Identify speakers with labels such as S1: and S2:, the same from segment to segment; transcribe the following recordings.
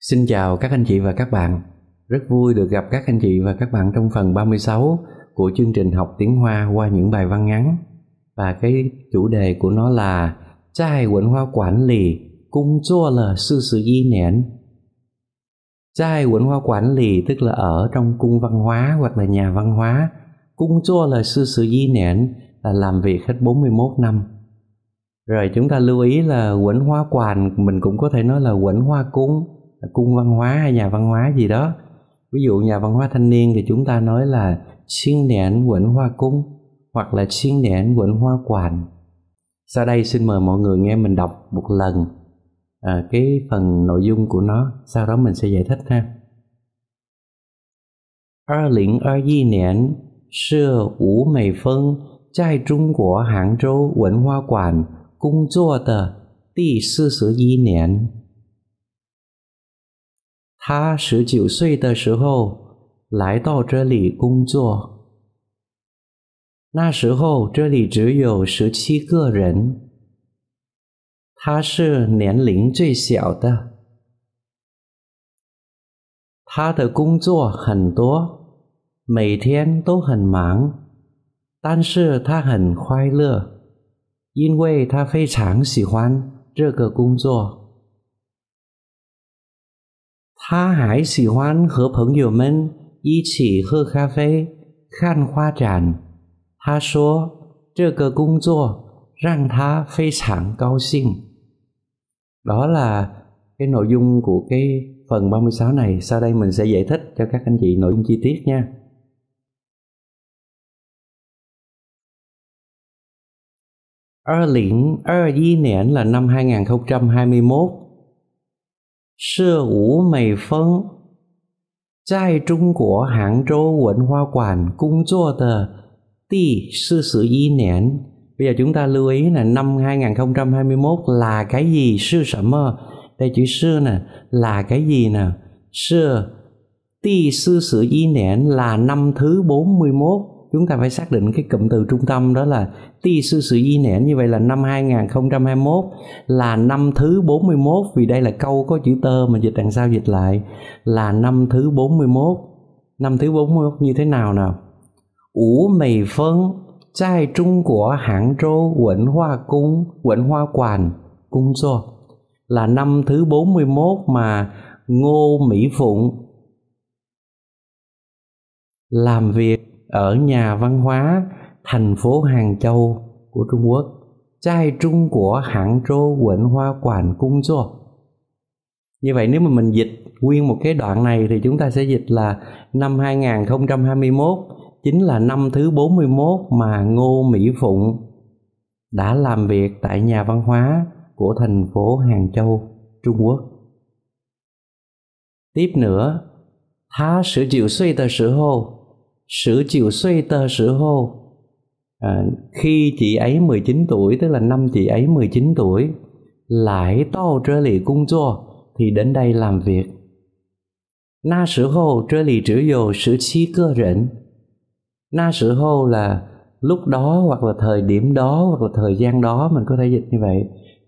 S1: Xin chào các anh chị và các bạn. Rất vui được gặp các anh chị và các bạn trong phần 36 của chương trình học tiếng Hoa qua những bài văn ngắn. Và cái chủ đề của nó là Trai Quận Hoa Quản lý Cung chua là sư sự y nén Trai Quận Hoa Quản lý tức là ở trong cung văn hóa hoặc là nhà văn hóa Cung chua là sư sự y nén là làm việc hết 41 năm rồi chúng ta lưu ý là quẩn hoa quản mình cũng có thể nói là quẩn hoa cung cung văn hóa hay nhà văn hóa gì đó ví dụ nhà văn hóa thanh niên thì chúng ta nói là chiên nén quẩn hoa cung hoặc là chiên nén quẩn hoa quản sau đây xin mời mọi người nghe mình đọc một lần à, cái phần nội dung của nó sau đó mình sẽ giải thích ha 二零二一年是吴美峰在中国杭州文化馆工作的第四十一年， 他十九岁的时候来到这里工作。那时候这里只有十七个人，他是年龄最小的。他的工作很多，每天都很忙，但是他很快乐。因为他非常喜欢这个工作，他还喜欢和朋友们一起喝咖啡、看画展。他说这个工作让他非常高兴。Đó là cái nội dung của cái phần 36 này. Sau đây mình sẽ giải thích cho các anh chị nội dung chi tiết nha. 2021 年 là năm 2021. Sư Vũ Mei Phân 在中国杭州文化馆工作的第四十一年. Bây giờ chúng ta lưu ý là năm 2021 là cái gì? Sư sẩm Đây chữ sư nè, là cái gì nè? Sư Ti sư sử y nén là năm thứ 41 chúng ta phải xác định cái cụm từ trung tâm đó là ti sư sự di nẻn như vậy là năm 2021 là năm thứ 41 vì đây là câu có chữ tơ mà dịch đằng sau dịch lại. Là năm thứ 41 năm thứ 41 như thế nào nào? Ủ mì phân trai Trung của hãng trô Quận Hoa Cung Quận Hoa Quản Cung xô. Là năm thứ 41 mà Ngô Mỹ Phụng làm việc ở nhà văn hóa thành phố Hàng Châu của Trung Quốc, trai trung của Hạng Châu quận Hoa Quản Cung Chô. Như vậy nếu mà mình dịch nguyên một cái đoạn này thì chúng ta sẽ dịch là năm 2021 chính là năm thứ 41 mà Ngô Mỹ Phụng đã làm việc tại nhà văn hóa của thành phố Hàng Châu, Trung Quốc. Tiếp nữa, 他十九岁的时候 Sử hô. À, khi chị ấy 19 tuổi, Tức là năm chị ấy 19 tuổi Lại tao trở lại cung Thì đến đây làm việc. Na sử hô trở chỉ cơ rỉnh. Na sử hô là lúc đó hoặc là thời điểm đó hoặc là thời gian đó, mình có thể dịch như vậy.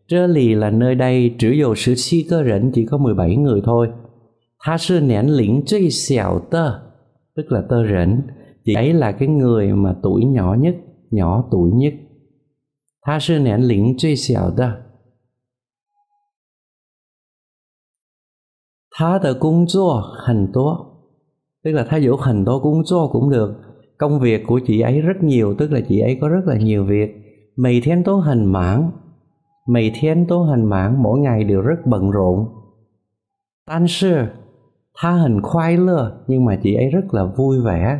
S1: Trở lì là nơi đây chỉ cơ rỉnh, chỉ có 17 người thôi. Tha sư nén lĩnh chơi xẻo tơ tức là tơ rễn chị ấy là cái người mà tuổi nhỏ nhất, nhỏ tuổi nhất. Tha sư nén lĩnh truy xẻo đó tha tờ cung chua tố. Tức là tha dỗ hành tố cung chua cũng được. Công việc của chị ấy rất nhiều, tức là chị ấy có rất là nhiều việc. Mày thiên tố hành mãn mày thiên tố hành mãn mỗi ngày đều rất bận rộn. Tan sư tha hình khoai lơ nhưng mà chị ấy rất là vui vẻ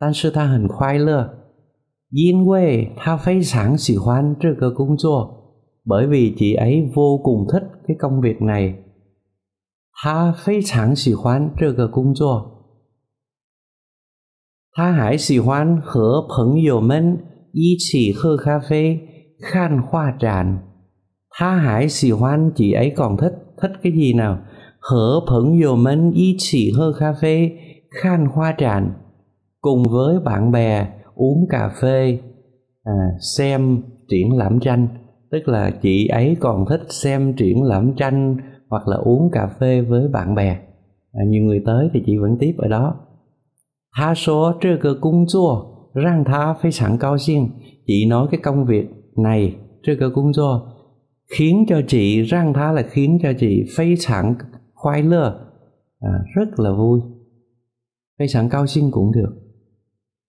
S1: tan sư tha hình khoai lơ Yên quê tha phấy sáng xỉ hoan trước cơ cung chua bởi vì chị ấy vô cùng thích cái công việc này tha phấy sáng xỉ hoan trước cơ cung chua tha hải xỉ hoan和朋友们一起喝咖啡看画展tha hải xỉ hoan chị ấy còn thích thích cái gì nào 和朋友们一起喝咖啡、看花展，cùng với bạn bè uống cà phê, à, xem triển lãm tranh. Tức là chị ấy còn thích xem triển lãm tranh hoặc là uống cà phê với bạn bè à, nhiều người tới thì chị vẫn tiếp ở đó 他说这个工作让他非常高兴 chị nói cái công việc này 这个工作 khiến cho chị răng tha là khiến cho chị phi chẳng khoai lơ à, rất là vui phi chẳng cao sinh cũng được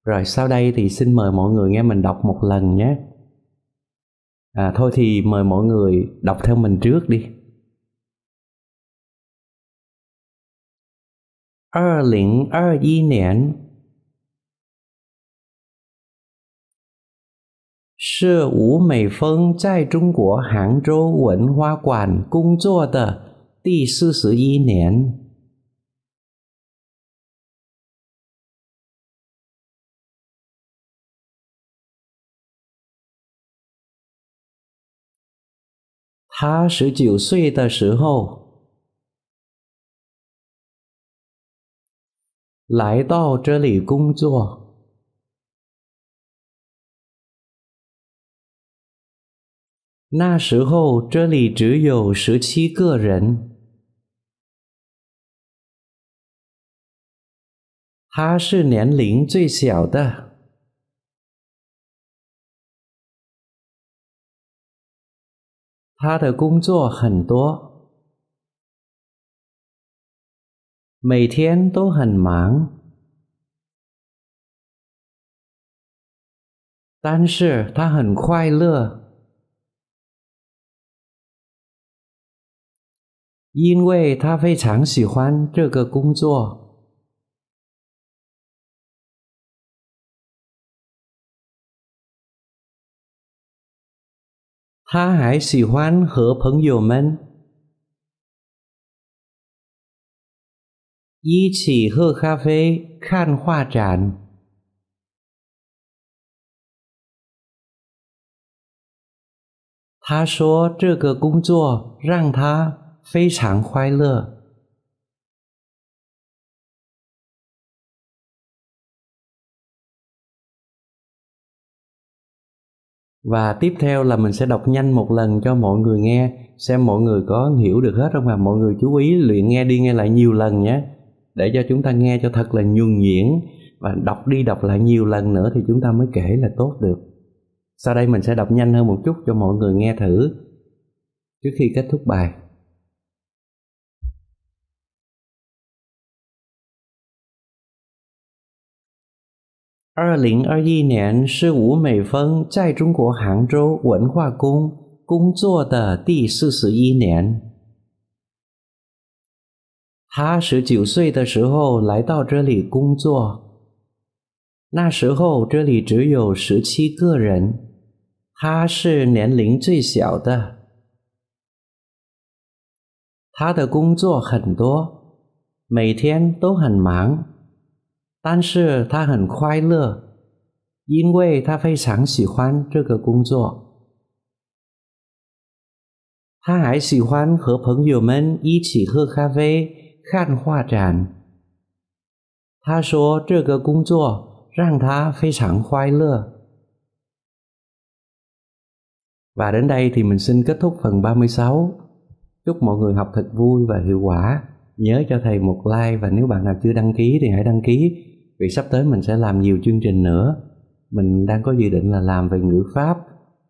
S1: rồi sau đây thì xin mời mọi người nghe mình đọc một lần nhé à, thôi thì mời mọi người đọc theo mình trước đi 二零二一年是吴美峰在中国杭州文化馆工作的 第四十一年。他十九岁的时候来到这里工作。那时候这里只有十七个人。他是年龄最小的。他的工作很多，每天都很忙，但是他很快乐。因为他非常喜欢这个工作，他还喜欢和朋友们一起喝咖啡、看画展。他说：“这个工作让他。”非常快乐。Và tiếp theo là mình sẽ đọc nhanh một lần cho mọi người nghe, Xem mọi người có hiểu được hết không ạ? Mọi người chú ý luyện nghe đi nghe lại nhiều lần nhé. Để cho chúng ta nghe cho thật là nhuần nhuyễn Và đọc đi đọc lại nhiều lần nữa thì chúng ta mới kể là tốt được. Sau đây mình sẽ đọc nhanh hơn một chút cho mọi người nghe thử. Trước khi kết thúc bài. 二零二一年是吴美峰在中国杭州文化宫工作的第四十一年。他十九岁的时候来到这里工作，那时候这里只有十七个人，他是年龄最小的。他的工作很多，每天都很忙。但是他很快乐，因为他非常喜欢这个工作。他还喜欢和朋友们一起喝咖啡、看画展。他说这个工作让他非常快乐。Và đến đây thì mình xin kết thúc phần 36. Chúc mọi người học thật vui và hiệu quả. Nhớ cho thầy một like và nếu bạn nào chưa đăng ký thì hãy đăng ký vì sắp tới mình sẽ làm nhiều chương trình nữa. Mình đang có dự định là làm về ngữ pháp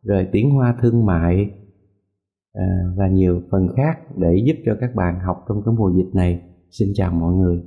S1: rồi tiếng hoa thương mại à, và nhiều phần khác để giúp cho các bạn học trong cái mùa dịch này. Xin chào mọi người.